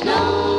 snow,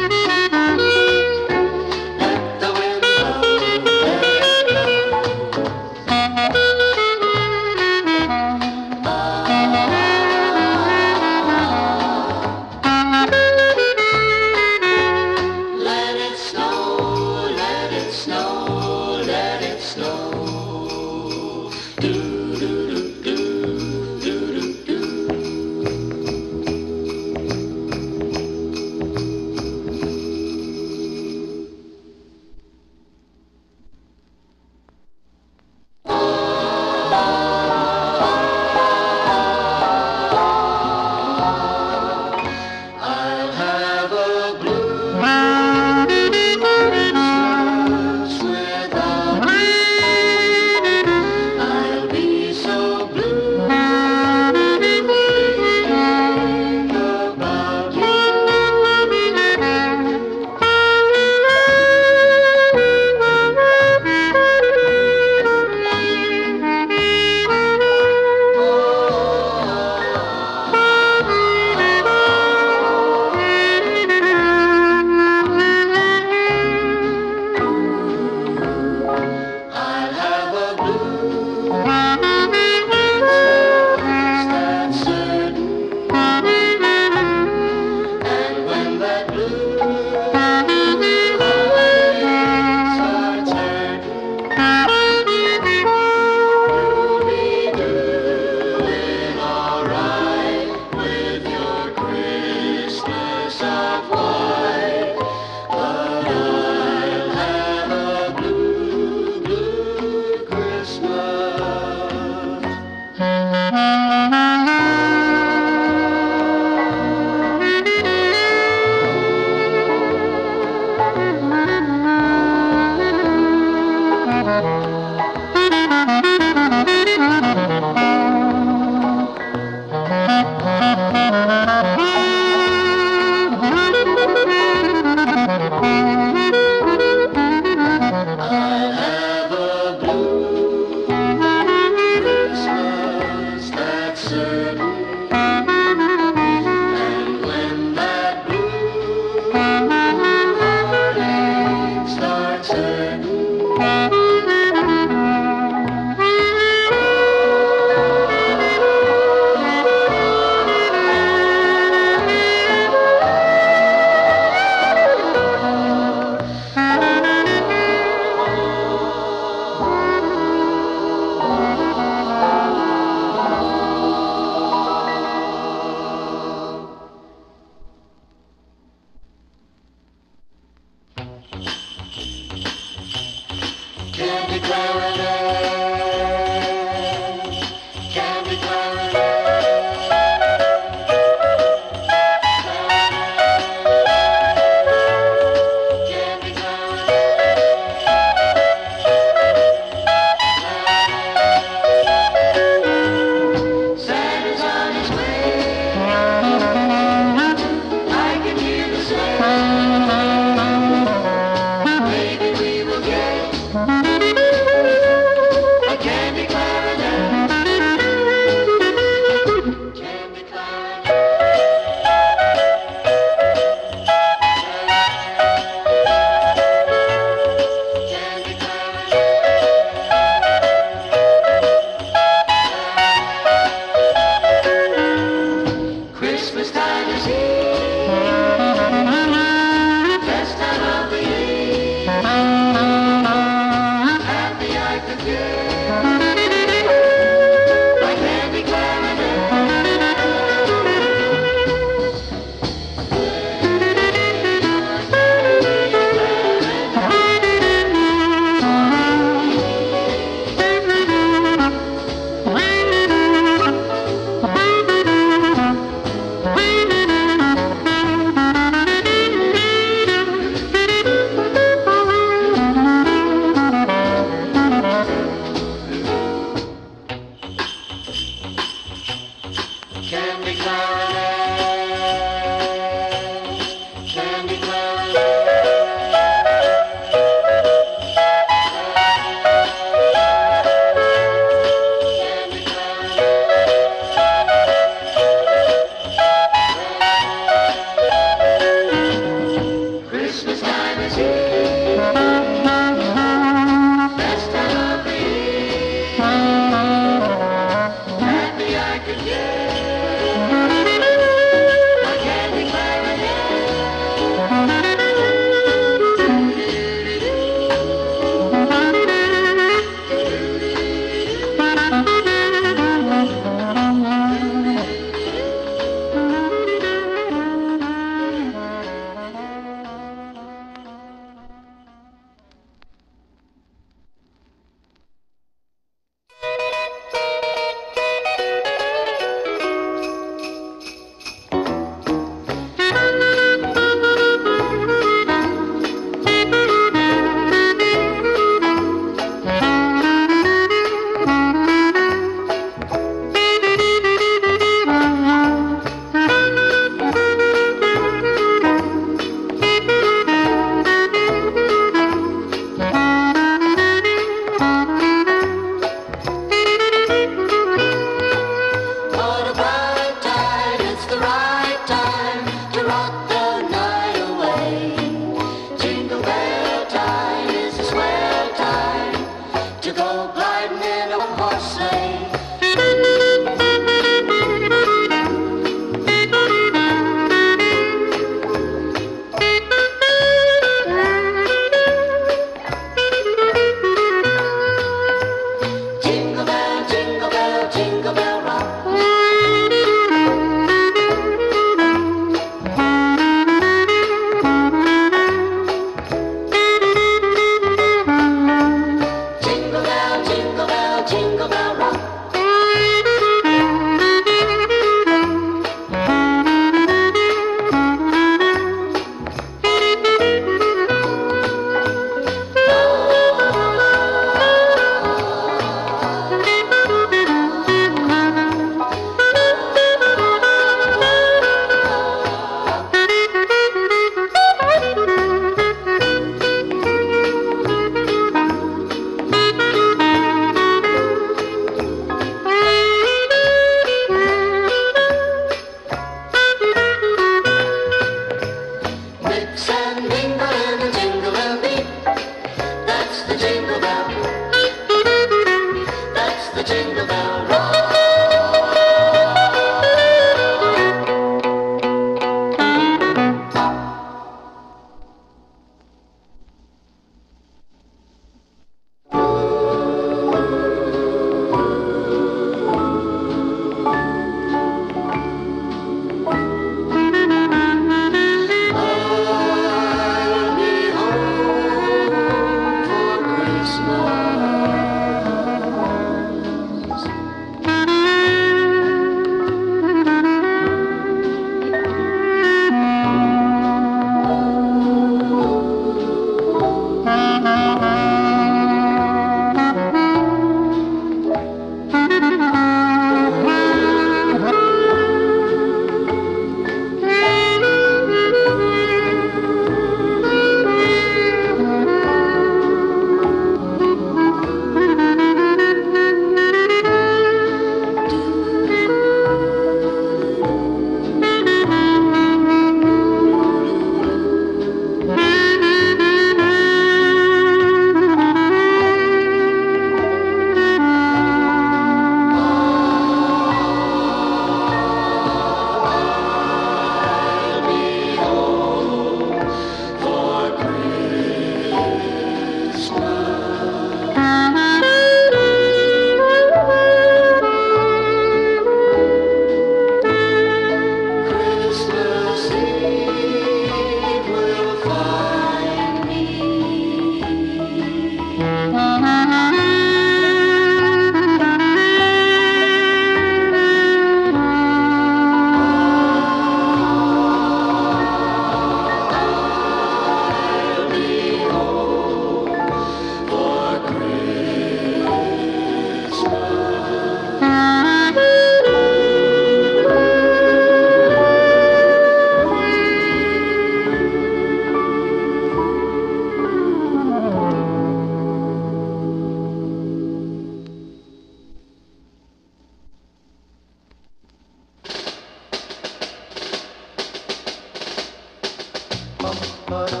Too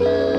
you.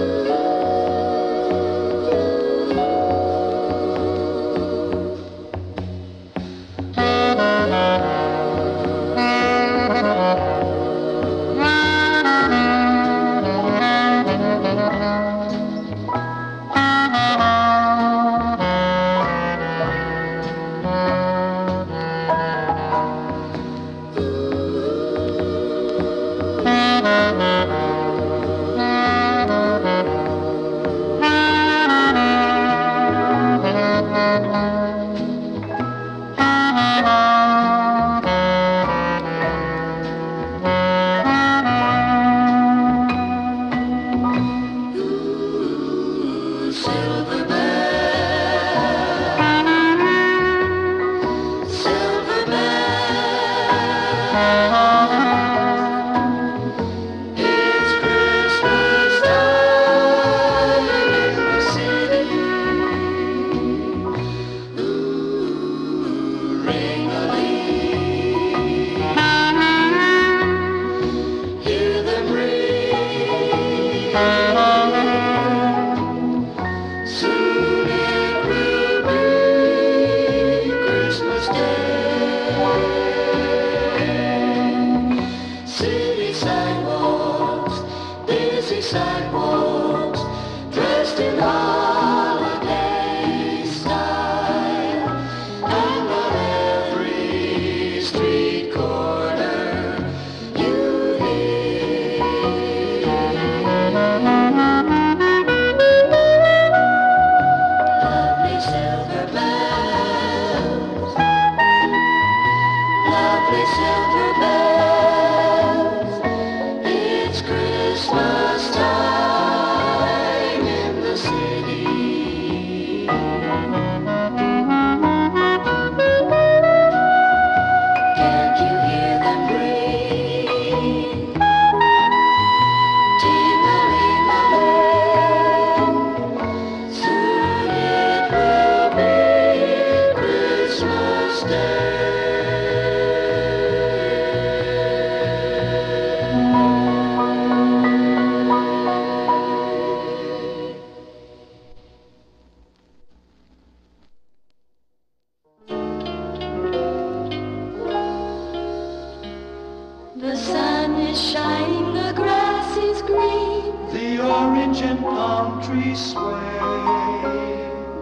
Palm sway.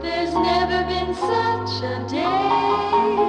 There's never been such a day.